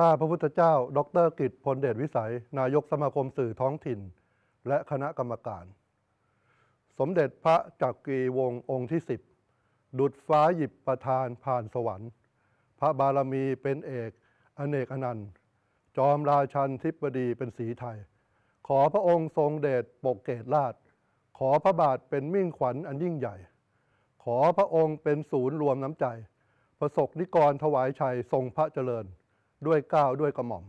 ข้าพระพุทธเจ้า ดรกิจพลเดชวิสัย นายกสมาคมสื่อท้องถิ่น และคณะกรรมการ สมเด็จพระจักรีวงศ์องค์ที่สิบดุดฟ้าหยิบประทานผ่านสวรรค์ พระบารมีเป็นเอกอเนกอนันต์ จอมราชันทิบดีเป็นสีไทย ขอพระองค์ทรงเดชปกเกตราช ขอพระบาทเป็นมิ่งขวัญอันยิ่งใหญ่ ขอพระองค์เป็นศูนย์รวมน้ำใจ ประสบนิกรถวายชัยทรงพระเจริญ ด้วยเกล้าวด้วยกระหม่อม